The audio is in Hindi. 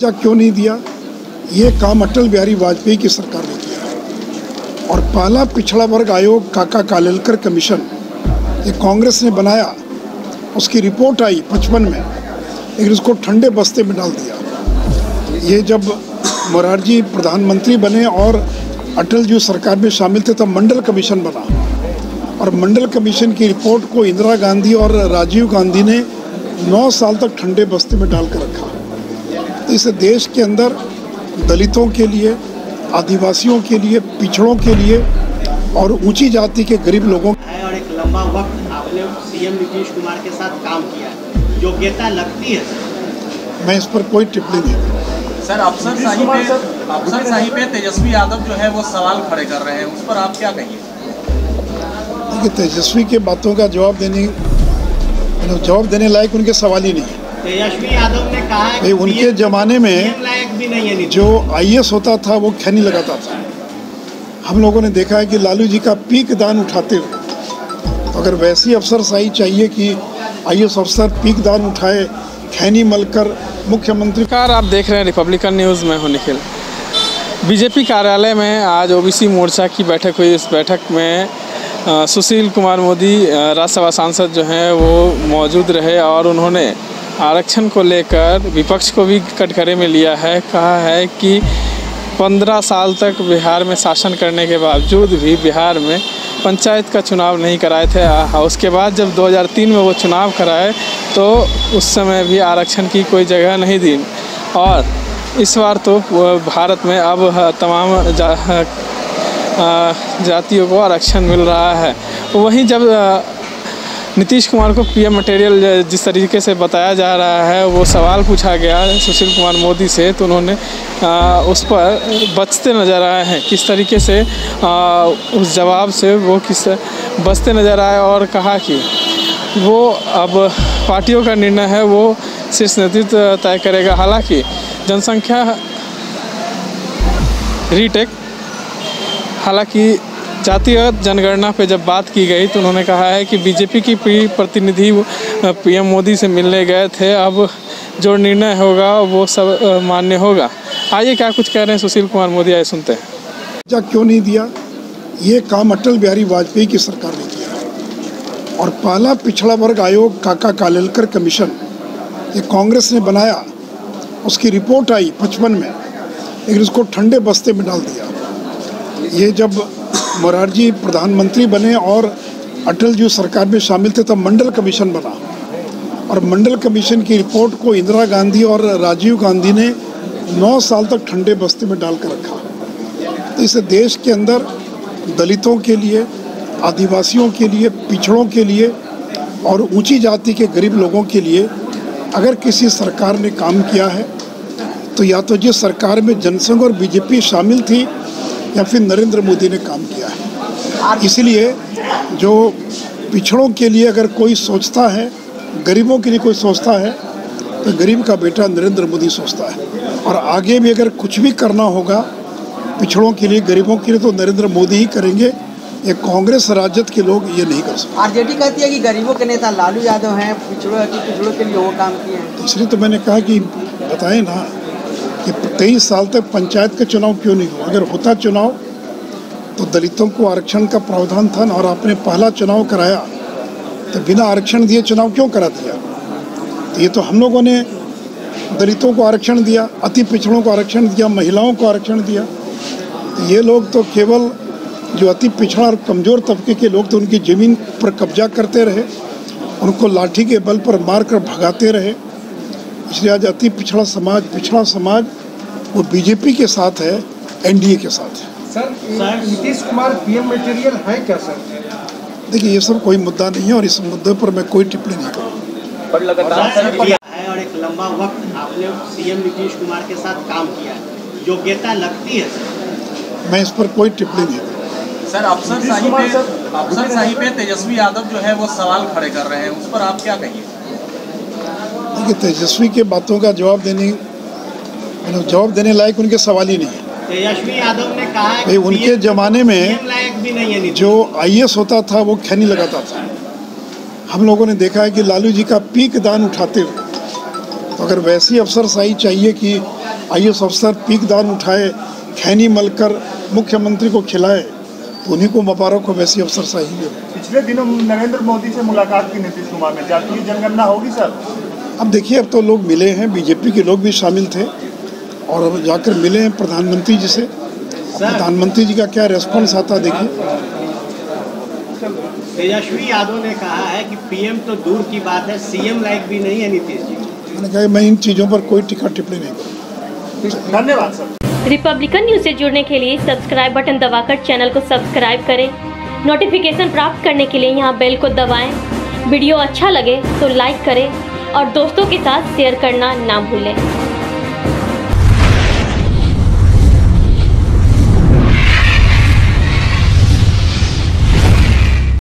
जा क्यों नहीं दिया? ये काम अटल बिहारी वाजपेयी की सरकार ने किया और पहला पिछड़ा वर्ग आयोग काका कालेलकर कमीशन ये कांग्रेस ने बनाया, उसकी रिपोर्ट आई पचपन में, लेकिन उसको ठंडे बस्ते में डाल दिया। ये जब मोरारजी प्रधानमंत्री बने और अटल जी सरकार में शामिल थे, तब मंडल कमीशन बना। और मंडल कमीशन की रिपोर्ट को इंदिरा गांधी और राजीव गांधी ने नौ साल तक ठंडे बस्ते में डाल कर रखा। इस देश के अंदर दलितों के लिए आदिवासियों के लिए पिछड़ों के लिए और ऊँची जाति के गरीब लोगों है और एक लंबा वक्त आपने सीएम नीतीश कुमार के साथ काम किया योग्यता लगती है? सर मैं इस पर कोई टिप्पणी नहीं करूँ सर अफसर शाही पे अफसर शाही पे तेजस्वी यादव जो है वो सवाल खड़े कर रहे हैं। उस पर आप क्या कहिए देखिए तेजस्वी के बातों का जवाब देने मतलब जवाब देने लायक उनके सवाल ही नहीं। तेजस्वी यादव ने कहा कि उनके ज़माने में लायक भी नहीं है जो आईएएस होता था वो खैनी लगाता था। हम लोगों ने देखा है कि लालू जी का पीक दान उठाते हुए तो अगर वैसी अफसर अफसरशाही चाहिए कि आईएएस अफसर पीक दान उठाए खैनी मलकर मुख्यमंत्री कार आप देख रहे हैं रिपब्लिकन न्यूज़ में हूँ निखिल। बीजेपी कार्यालय में आज ओबीसी मोर्चा की बैठक हुई। इस बैठक में सुशील कुमार मोदी राज्यसभा सांसद जो हैं वो मौजूद रहे और उन्होंने आरक्षण को लेकर विपक्ष को भी कटघरे में लिया है। कहा है कि पंद्रह साल तक बिहार में शासन करने के बावजूद भी बिहार में पंचायत का चुनाव नहीं कराए थे। उसके बाद जब 2003 में वो चुनाव कराए तो उस समय भी आरक्षण की कोई जगह नहीं दी और इस बार तो भारत में अब तमाम जा, जातियों को आरक्षण मिल रहा है। वहीं जब नीतीश कुमार को पीएम मटेरियल जिस तरीके से बताया जा रहा है वो सवाल पूछा गया सुशील कुमार मोदी से तो उन्होंने आ, उस पर बचते नज़र आए हैं। किस तरीके से आ, उस जवाब से वो किस बचते नज़र आए और कहा कि वो अब पार्टियों का निर्णय है वो शीर्ष नेतृत्व तय करेगा। हालाँकि जनसंख्या रीटेक हालाँकि जातिगत जनगणना पे जब बात की गई तो उन्होंने कहा है कि बीजेपी की प्री- प्रतिनिधि पीएम मोदी से मिलने गए थे। अब जो निर्णय होगा, वो सब मान्य होगा। आइए क्या कुछ कह रहे हैं सुशील कुमार मोदी, आइए सुनते हैं। जा क्यों नहीं दिया? ये काम अटल बिहारी वाजपेयी की सरकार ने किया। और पहला पिछड़ा वर्ग आयोग काका कालेलकर कमीशन, ये कांग्रेस ने बनाया। उसकी रिपोर्ट आई पचपन में, लेकिन उसको ठंडे बस्ते में डाल दिया। ये जब मोरारजी प्रधानमंत्री बने और अटल जी सरकार में शामिल थे तब मंडल कमीशन बना। और मंडल कमीशन की रिपोर्ट को इंदिरा गांधी और राजीव गांधी ने नौ साल तक ठंडे बस्ते में डाल कर रखा। तो इस देश के अंदर दलितों के लिए, आदिवासियों के लिए, पिछड़ों के लिए और ऊँची जाति के गरीब लोगों के लिए अगर किसी सरकार ने काम किया है तो या तो जिस सरकार में जनसंघ और बीजेपी शामिल थी या फिर नरेंद्र मोदी ने काम किया है। इसलिए जो पिछड़ों के लिए अगर कोई सोचता है गरीबों के लिए कोई सोचता है तो गरीब का बेटा नरेंद्र मोदी सोचता है। और आगे भी अगर कुछ भी करना होगा पिछड़ों के लिए गरीबों के लिए तो नरेंद्र मोदी ही करेंगे। ये कांग्रेस राजद के लोग ये नहीं कर सकते। आरजेडी कहती है कि गरीबों के नेता लालू यादव हैं पिछड़ों पिछड़ों के लिए वो काम किए हैं। इसलिए तो मैंने कहा कि बताएँ ना कि तेईस साल तक पंचायत का चुनाव क्यों नहीं हुआ? अगर होता चुनाव तो दलितों को आरक्षण का प्रावधान था और आपने पहला चुनाव कराया तो बिना आरक्षण दिए चुनाव क्यों करा दिया? तो ये तो हम लोगों ने दलितों को आरक्षण दिया, अति पिछड़ों को आरक्षण दिया, महिलाओं को आरक्षण दिया। तो ये लोग तो केवल जो अति पिछड़ा और कमज़ोर तबके के लोग थे, उनकी ज़मीन पर कब्जा करते रहे, उनको लाठी के बल पर मार कर भगाते रहे। इसलिए आज अति पिछड़ा समाज पिछड़ा समाज वो बीजेपी के साथ है एनडीए के साथ है। Sir Nitish Kumar PM material है क्या सर? देखिए ये सब कोई मुद्दा नहीं है और इस मुद्दे पर मैं कोई टिप्पणी नहीं करूँगा। पर लगातार है और एक लंबा वक्त आपने सीएम नीतीश कुमार के साथ काम किया है। योग्यता लगती है सर? मैं इस पर कोई टिप्पणी नहीं करूँगा। सर अफसर पे अफसर पे तेजस्वी यादव जो है वो सवाल खड़े कर रहे हैं उस पर आप क्या कहिए देखिए तेजस्वी के बातों का जवाब देने मतलब जवाब देने लायक उनके सवाल ही नहीं है। तेजस्वी यादव ने कहा है भाई उनके ज़माने में PM लायक भी नहीं है नीतीश जो आईएएस होता था वो खैनी लगाता था। हम लोगों ने देखा है कि लालू जी का पीक दान उठाते हुए तो अगर वैसी अफसरशाही चाहिए कि आई अफसर पीक दान उठाए खैनी मलकर मुख्यमंत्री को खिलाए तो उन्हीं को मुबारक हो वैसी अफसर शाही पिछले दिनों नरेंद्र मोदी से मुलाकात की नीतीश कुमार ने। जातीय जनगणना होगी सर? अब देखिए अब तो लोग मिले हैं बीजेपी के लोग भी शामिल थे और अब जाकर मिले हैं प्रधानमंत्री जी से। प्रधानमंत्री जी का क्या रेस्पॉन्स आता देखिए। तेजस्वी यादव ने कहा है कि पीएम तो दूर की बात है सीएम लायक भी नहीं है नीतीश जी। मैंने कहा मैं इन चीज़ों पर कोई टिक्का टिप्पणी नहीं करूँ धन्यवाद सर। रिपब्लिकन न्यूज़ से जुड़ने के लिए सब्सक्राइब बटन दबाकर चैनल को सब्सक्राइब करें। नोटिफिकेशन प्राप्त करने के लिए यहाँ बेल को दबाएँ। वीडियो अच्छा लगे तो लाइक करें। और दोस्तों के साथ शेयर करना ना भूलें।